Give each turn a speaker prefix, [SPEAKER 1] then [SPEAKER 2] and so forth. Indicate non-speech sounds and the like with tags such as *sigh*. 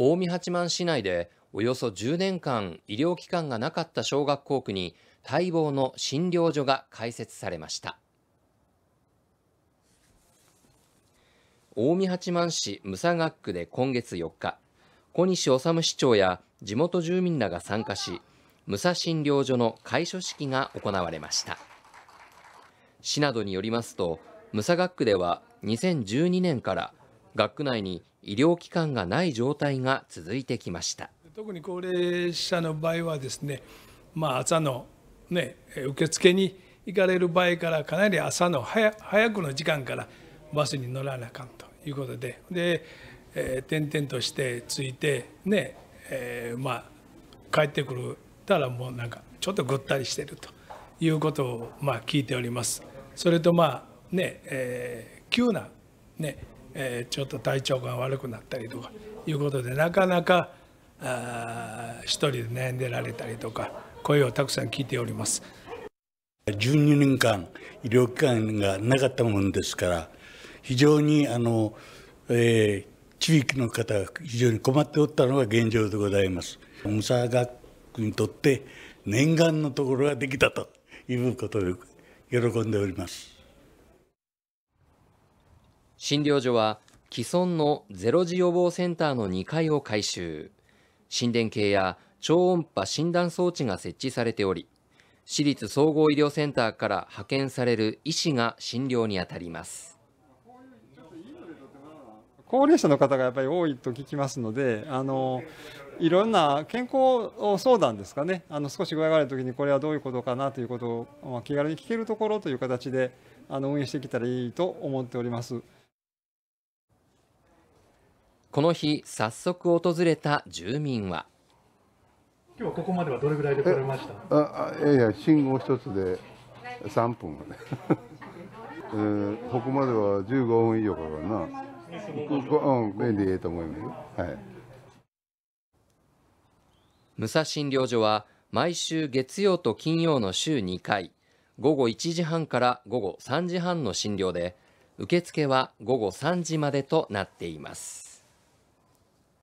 [SPEAKER 1] 近江八幡市内でおよそ10年間医療機関がなかった小学校区に待望の診療所が開設されました。近江八幡市武佐学区で今月4日小西治市長や地元住民らが参加し武蔵診療所の開所式が行われました。市などによりますと武佐学区では2012年から学区内に医療機関がない状態が続いてきました
[SPEAKER 2] 特に高齢者の場合はですね、まあ、朝の、ね、受付に行かれる場合からかなり朝の早くの時間からバスに乗らなあかんということでで、えー、転々として着いてね、えー、まあ帰ってくるたらもうなんかちょっとぐったりしてるということをまあ聞いております。それとまあね、えー、急なね、え、ちょっと体調が悪くなったりとかいうことでなかなかあ一人で悩んでられたりとか声をたくさん聞いております。
[SPEAKER 3] 12年間医療機関がなかったものですから非常にあの、えー、地域の方が非常に困っておったのが現状でございます。ムサ学にとって念願のところができたということで喜んでおります
[SPEAKER 1] 診療所は既存のゼロ時予防センターの2階を改修。心電計や超音波診断装置が設置されており私立総合医療センターから派遣される医師が診療に当たります。
[SPEAKER 4] 高齢者の方がやっぱり多いと聞きますのであのいろんな健康相談ですかね。あの少し具合が悪い時にこれはどういうことかなということを、気軽に聞けるところという形であの運営してきたらいいと思っております。
[SPEAKER 1] この日早速訪れた住民は
[SPEAKER 5] 今日はここまではどれぐらいで来れました？
[SPEAKER 6] あいやいや信号一つで3分 *laughs* えー、ここまでは15分以上かかるな。うん、便利ええと思います。はい。
[SPEAKER 1] 武蔵診療所は毎週月曜と金曜の週2回午後1時半から午後3時半の診療で受付は午後3時までとなっています